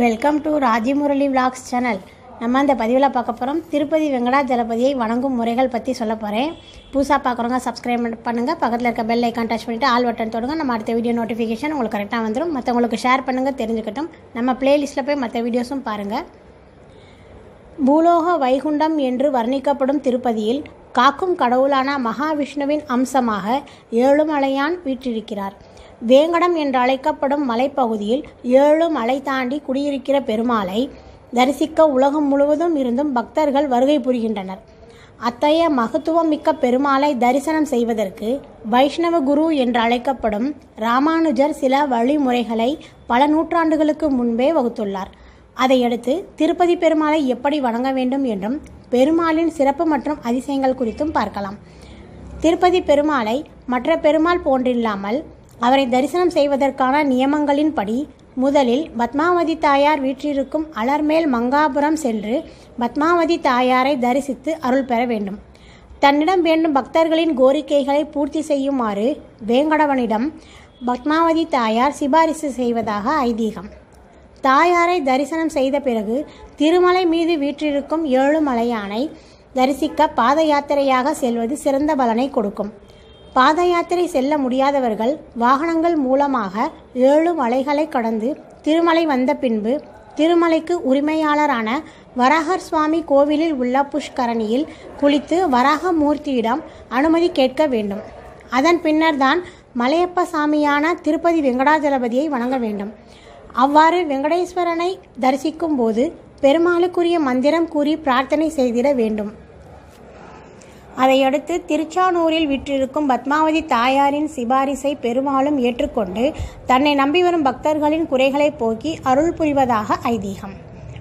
Welcome to Rajimurali vlogs channel நம்ம அந்த பதிவில் பார்க்க போகிறோம் திருப்பதி வெங்கடாஜலபதியை வணங்கும் முறைகள் பற்றி சொல்ல போகிறேன் புதுசாக பார்க்குறவங்க சப்ஸ்கிரைப் பண்ணுங்கள் பக்கத்தில் இருக்க பெல் ஐக்கான் டச் பண்ணிவிட்டு ஆல் பட்டன் தொடுங்க. நம்ம அடுத்த வீடியோ நோட்டிஃபிகேஷன் உங்களுக்கு கரெக்டாக வந்துடும் மற்றவங்களுக்கு ஷேர் பண்ணுங்கள் தெரிஞ்சுக்கட்டும். நம்ம பிளேலிஸ்ட்டில் போய் மற்ற வீடியோஸும் பாருங்கள் பூலோக வைகுண்டம் என்று வர்ணிக்கப்படும் திருப்பதியில் காக்கும் கடவுளான மகாவிஷ்ணுவின் அம்சமாக ஏழுமலையான் வீற்றிருக்கிறார். வேங்கடம் என்று அழைக்கப்படும் மலைப்பகுதியில் ஏழு மலை தாண்டி குடியிருக்கிற பெருமாளை தரிசிக்க உலகம் முழுவதும் இருந்தும் பக்தர்கள் வருகை புரிகின்றனர். அத்தகைய மகத்துவம் மிக்க பெருமாளை தரிசனம் செய்வதற்கு வைஷ்ணவ குரு என்று அழைக்கப்படும் ராமானுஜர் சில வழிமுறைகளை பல நூற்றாண்டுகளுக்கு முன்பே வகுத்துள்ளார். அதையடுத்து திருப்பதி பெருமாளை எப்படி வணங்க வேண்டும் என்றும் பெருமாளின் சிறப்பு மற்றும் அதிசயங்கள் குறித்தும் பார்க்கலாம். திருப்பதி பெருமாளை மற்ற பெருமாள் போன்றில்லாமல் அவரை தரிசனம் செய்வதற்கான நியமங்களின்படி முதலில் பத்மாவதி தாயார் வீற்றிருக்கும் அலர்மேல் மங்காபுரம் சென்று பத்மாவதி தாயாரை தரிசித்து அருள் பெற வேண்டும். தன்னிடம் வேண்டும் பக்தர்களின் கோரிக்கைகளை பூர்த்தி செய்யுமாறு வேங்கடவனிடம் பத்மாவதி தாயார் சிபாரிசு செய்வதாக ஐதீகம். தாயாரை தரிசனம் செய்த பிறகு திருமலை மீது வீற்றிருக்கும் ஏழுமலையானை தரிசிக்க பாத யாத்திரையாக செல்வது சிறந்த பலனை கொடுக்கும். பாத யாத்திரை செல்ல முடியாதவர்கள் வாகனங்கள் மூலமாக ஏழு மலைகளை கடந்து திருமலை வந்த பின்பு திருமலைக்கு உரிமையாளரான வராகர் சுவாமி கோவிலில் உள்ள புஷ்கரணியில் குளித்து வராக மூர்த்தியிடம் அனுமதி கேட்க வேண்டும். அதன் பின்னர்தான் மலையப்ப சாமியான திருப்பதி வெங்கடாஜலபதியை வணங்க வேண்டும். அவ்வாறு வெங்கடேஸ்வரனை தரிசிக்கும் போது பெருமாளுக்குரிய மந்திரம் கூறி பிரார்த்தனை செய்திட வேண்டும். அதையடுத்து திருச்சானூரில் விற்றிருக்கும் பத்மாவதி தாயாரின் சிபாரிசை பெருமாளும் ஏற்றுக்கொண்டு தன்னை நம்பி வரும் பக்தர்களின் குறைகளை போக்கி அருள் புரிவதாக ஐதீகம்.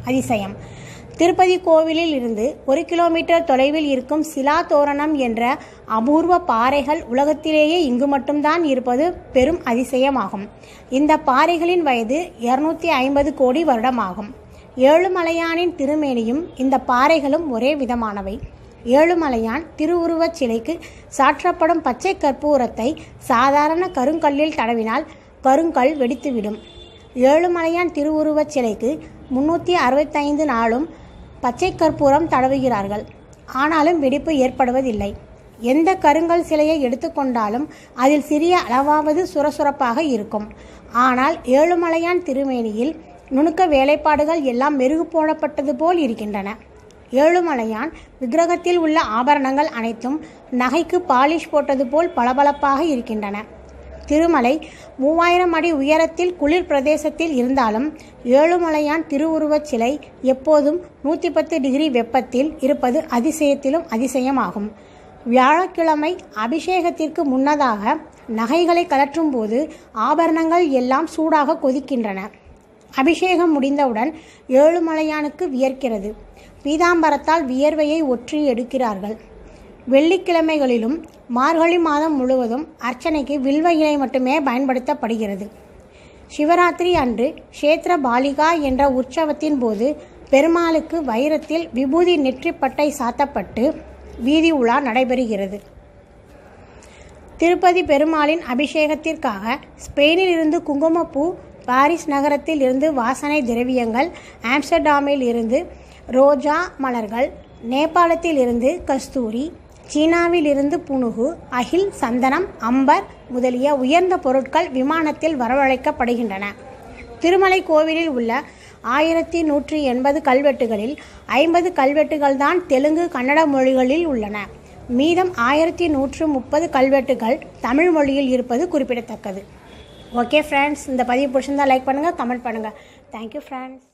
அதிசயம். திருப்பதி கோவிலில் இருந்து ஒரு கிலோமீட்டர் தொலைவில் இருக்கும் சிலா தோரணம் என்ற அபூர்வ பாறைகள் உலகத்திலேயே இங்கு மட்டும்தான் இருப்பது பெரும் அதிசயமாகும். இந்த பாறைகளின் வயது இருநூத்தி ஐம்பது கோடி வருடமாகும். ஏழுமலையானின் திருமேனியும் இந்த பாறைகளும் ஒரே விதமானவை. ஏழுமலையான் திருவுருவச் சிலைக்கு சாற்றப்படும் பச்சை கற்பூரத்தை சாதாரண கருங்கல்லில் தடவினால் கருங்கல் வெடித்துவிடும். ஏழுமலையான் திருவுருவச் சிலைக்கு முன்னூற்றி அறுபத்தைந்து நாளும் பச்சை கற்பூரம் தடவுகிறார்கள். ஆனாலும் வெடிப்பு ஏற்படுவதில்லை. எந்த கருங்கல் சிலையை எடுத்துக்கொண்டாலும் அதில் சிறிய அளவாவது சுரசுரப்பாக இருக்கும். ஆனால் ஏழுமலையான் திருமேனியில் நுணுக்க வேலைப்பாடுகள் எல்லாம் மெருகு போடப்பட்டது போல் இருக்கின்றன. ஏழுமலையான் விக்கிரகத்தில் உள்ள ஆபரணங்கள் அனைத்தும் நகைக்கு பாலிஷ் போட்டது போல் பளபளப்பாக இருக்கின்றன. திருமலை மூவாயிரம் அடி உயரத்தில் குளிர் பிரதேசத்தில் இருந்தாலும் ஏழுமலையான் திருவுருவச் சிலை எப்போதும் நூற்றி பத்து டிகிரி வெப்பத்தில் இருப்பது அதிசயத்திலும் அதிசயமாகும். வியாழக்கிழமை அபிஷேகத்திற்கு முன்னதாக நகைகளை கலற்றும் போது ஆபரணங்கள் எல்லாம் சூடாக கொதிக்கின்றன. அபிஷேகம் முடிந்தவுடன் ஏழுமலையானுக்கு வியர்க்கிறது. பீதாம்பரத்தால் வியர்வையை ஒற்றி எடுக்கிறார்கள். வெள்ளிக்கிழமைகளிலும் மார்கழி மாதம் முழுவதும் அர்ச்சனைக்கு வில்வ இலை மட்டுமே பயன்படுத்தப்படுகிறது. சிவராத்திரி அன்று க்ஷேத்திர பாலிகா என்ற உற்சவத்தின் போது பெருமாளுக்கு வைரத்தில் விபூதி நெற்றிப்பட்டை சாத்தப்பட்டு வீதி உலா நடைபெறுகிறது. திருப்பதி பெருமாளின் அபிஷேகத்திற்காக ஸ்பெயினில் இருந்து குங்குமப்பூ பாரிஸ் நகரத்தில் இருந்து வாசனை திரவியங்கள் ஆம்ஸ்டர்டாமில் இருந்து ரோஜா மலர்கள் நேபாளத்தில் இருந்து கஸ்தூரி சீனாவில் இருந்து புனுகு அகில் சந்தனம் அம்பர் முதலிய உயர்ந்த பொருட்கள் விமானத்தில் வரவழைக்கப்படுகின்றன. திருமலை கோவிலில் உள்ள ஆயிரத்தி நூற்றி எண்பது கல்வெட்டுகளில் ஐம்பது கல்வெட்டுகள் தான் தெலுங்கு கன்னட மொழிகளில் உள்ளன. மீதம் ஆயிரத்தி நூற்று முப்பது கல்வெட்டுகள் தமிழ் மொழியில் இருப்பது குறிப்பிடத்தக்கது. ஓகே ஃப்ரெண்ட்ஸ் இந்த பதிவு பிடிச்சிருந்தால் லைக் பண்ணுங்கள் கமெண்ட் பண்ணுங்கள் தேங்க்யூ ஃப்ரெண்ட்ஸ்